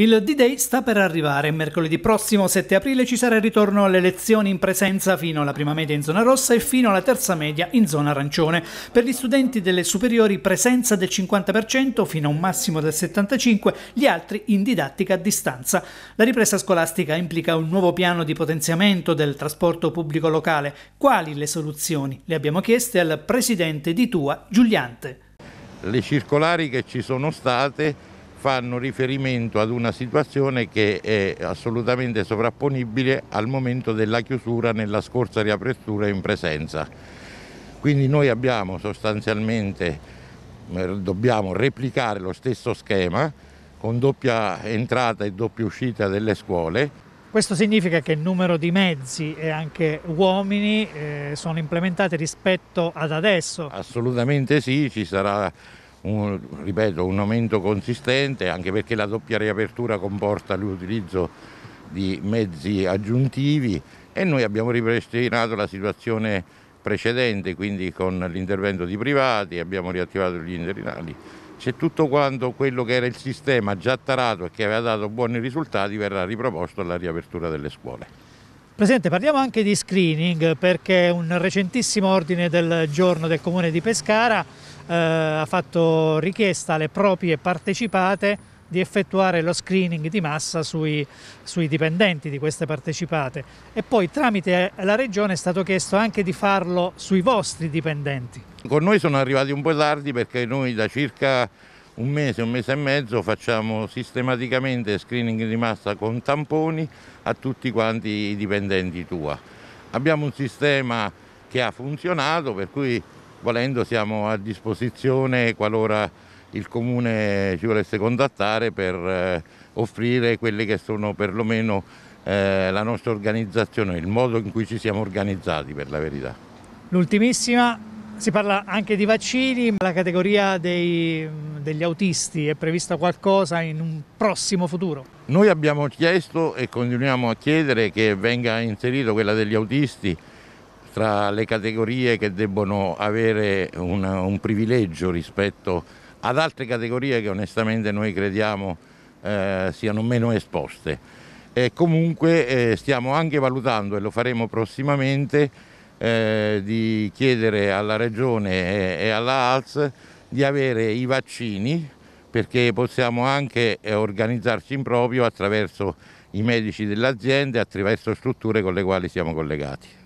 Il D-Day sta per arrivare. Mercoledì prossimo 7 aprile ci sarà il ritorno alle lezioni in presenza fino alla prima media in zona rossa e fino alla terza media in zona arancione. Per gli studenti delle superiori presenza del 50% fino a un massimo del 75%, gli altri in didattica a distanza. La ripresa scolastica implica un nuovo piano di potenziamento del trasporto pubblico locale. Quali le soluzioni? Le abbiamo chieste al presidente di Tua, Giuliante. Le circolari che ci sono state fanno riferimento ad una situazione che è assolutamente sovrapponibile al momento della chiusura nella scorsa riapertura in presenza. Quindi noi abbiamo sostanzialmente, eh, dobbiamo replicare lo stesso schema con doppia entrata e doppia uscita delle scuole. Questo significa che il numero di mezzi e anche uomini eh, sono implementati rispetto ad adesso? Assolutamente sì, ci sarà un, ripeto, un aumento consistente anche perché la doppia riapertura comporta l'utilizzo di mezzi aggiuntivi e noi abbiamo ripristinato la situazione precedente, quindi con l'intervento di privati, abbiamo riattivato gli interinali. C'è tutto quanto quello che era il sistema già tarato e che aveva dato buoni risultati verrà riproposto alla riapertura delle scuole. Presidente, parliamo anche di screening perché un recentissimo ordine del giorno del Comune di Pescara eh, ha fatto richiesta alle proprie partecipate di effettuare lo screening di massa sui, sui, dipendenti di queste partecipate e poi tramite la Regione è stato chiesto anche di farlo sui vostri dipendenti. Con noi sono arrivati un po' tardi perché noi da circa un mese, un mese e mezzo facciamo sistematicamente screening di massa con tamponi a tutti quanti i dipendenti tua. Abbiamo un sistema che ha funzionato per cui volendo siamo a disposizione qualora il comune ci volesse contattare per eh, offrire quelle che sono perlomeno eh, la nostra organizzazione, il modo in cui ci siamo organizzati per la verità. L'ultimissima, si parla anche di vaccini, la categoria dei, degli autisti è prevista qualcosa in un prossimo futuro? Noi abbiamo chiesto e continuiamo a chiedere che venga inserito quella degli autisti tra le categorie che debbono avere un, un privilegio rispetto ad altre categorie che onestamente noi crediamo eh, siano meno esposte. E comunque eh, stiamo anche valutando, e lo faremo prossimamente, eh, di chiedere alla Regione e, e alla ALS di avere i vaccini perché possiamo anche eh, organizzarci in proprio attraverso i medici dell'azienda e attraverso strutture con le quali siamo collegati.